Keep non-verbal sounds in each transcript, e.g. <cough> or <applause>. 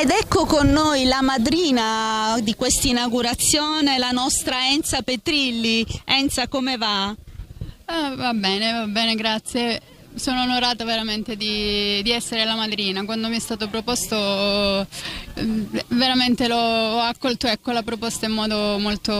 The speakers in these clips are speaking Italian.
Ed ecco con noi la madrina di questa inaugurazione, la nostra Enza Petrilli. Enza, come va? Ah, va bene, va bene, grazie. Sono onorata veramente di, di, essere la madrina. Quando mi è stato proposto, ehm, veramente l'ho accolto ecco, la proposta in modo molto.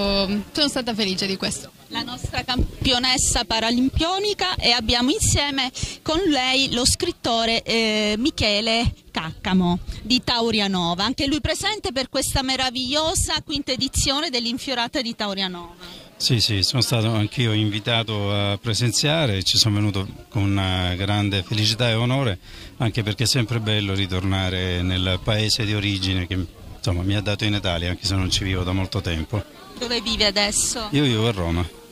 sono stata felice di questo la nostra campionessa paralimpionica e abbiamo insieme con lei lo scrittore eh, Michele Caccamo di Taurianova, anche lui presente per questa meravigliosa quinta edizione dell'Infiorata di Taurianova. Sì, sì, sono stato anch'io invitato a presenziare, ci sono venuto con una grande felicità e onore, anche perché è sempre bello ritornare nel paese di origine che insomma, mi ha dato in Italia, anche se non ci vivo da molto tempo. Dove vive adesso? Io vivo a Roma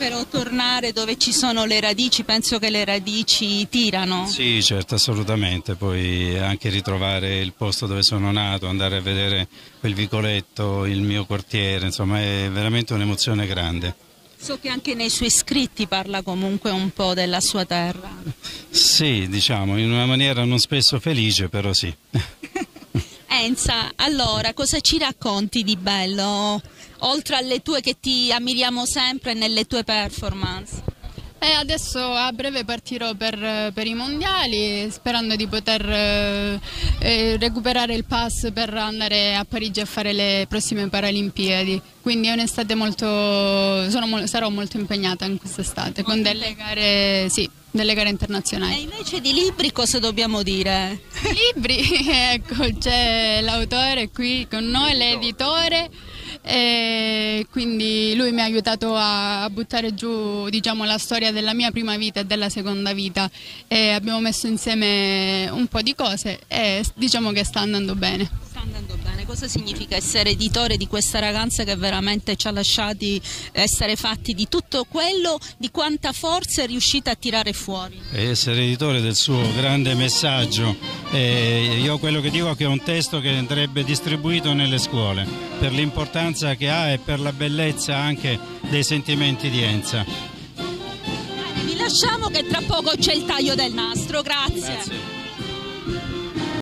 però tornare dove ci sono le radici, penso che le radici tirano. Sì, certo, assolutamente, poi anche ritrovare il posto dove sono nato, andare a vedere quel vicoletto, il mio quartiere, insomma è veramente un'emozione grande. So che anche nei suoi scritti parla comunque un po' della sua terra. <laughs> Sì, diciamo, in una maniera non spesso felice, però sì. <laughs> Enza, allora cosa ci racconti di bello? Oltre alle tue che ti ammiriamo sempre nelle tue performance? Eh, adesso a breve partirò per, per, i mondiali sperando di poter eh, eh, recuperare il pass per andare a Parigi a fare le prossime Paralimpiadi. Quindi è un'estate molto, sono, sarò molto impegnata in quest'estate con delle gare, sì, delle gare internazionali. E invece di libri cosa dobbiamo dire? Libri, <laughs> ecco, c'è l'autore qui con noi, l'editore e quindi lui mi ha aiutato a, buttare giù diciamo, la storia della mia prima vita e della seconda vita e abbiamo messo insieme un po' di cose e diciamo che sta andando bene. Sta andando bene cosa significa essere editore di questa ragazza che veramente ci ha lasciati essere fatti di tutto quello di quanta forza è riuscita a tirare fuori? Essere editore del suo grande messaggio, eh, io quello che dico è che è un testo che andrebbe distribuito nelle scuole per l'importanza che ha e per la bellezza anche dei sentimenti di Enza. Vi lasciamo che tra poco c'è il taglio del nastro, grazie. grazie.